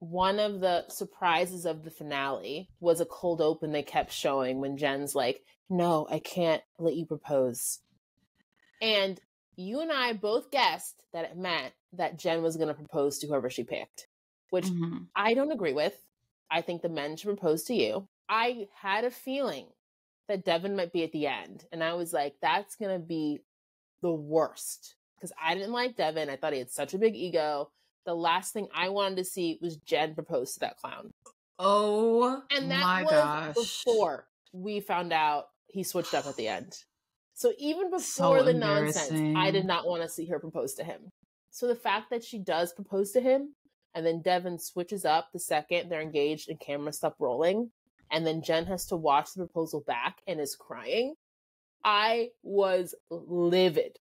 one of the surprises of the finale was a cold open they kept showing when Jenn's like, No, I can't let you propose. And you and I both guessed that it meant that Jenn was going to propose to whoever she picked, which Mhm. I don't agree with. I think the men should propose to you. I had a feeling that Devin might be at the end. And I was like, that's going to be the worst. Because I didn't like Devin. I thought he had such a big ego. The last thing I wanted to see was Jenn propose to that clown. Oh And that my was gosh. before we found out he switched up at the end. So even So before the nonsense, I did not want to see her propose to him. So the fact that she does propose to him, and then Devin switches up the second they're engaged and cameras stop rolling, and then Jenn has to watch the proposal back and is crying, I was livid,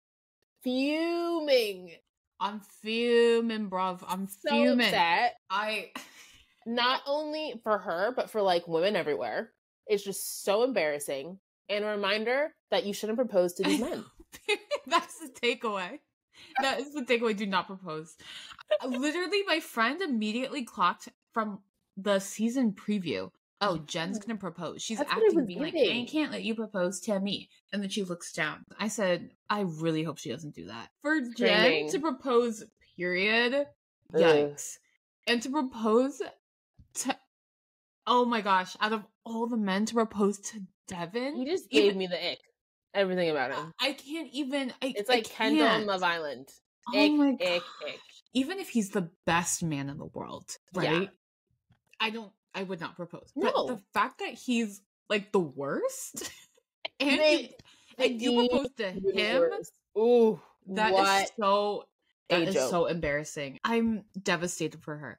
fuming, I'm fuming, bruv. I'm so fuming. upset. I not only for her, but for like women everywhere. It's just so embarrassing. And a reminder that you shouldn't propose to these men. That's the takeaway. That is the takeaway. Do not propose. Literally, my friend immediately clocked from the season preview. Oh, Jenn's gonna propose. She's That's acting being like. I can't let you propose to me. And then she looks down. I said, I really hope she doesn't do that. For Jenn to propose, period. Ugh. Yikes. And to propose to Oh my gosh, out of all the men to propose to Devin, He just even- gave me the ick. Everything about him. I can't even. I, It's I like Kendall can't. on Love Island. Oh Ick, my ick, gosh. ick. Even if he's the best man in the world, Yeah. I don't. I would not propose. But No. the fact that he's like the worst, and you, and you propose to him, Ooh, that is so. That is so embarrassing. I'm devastated for her.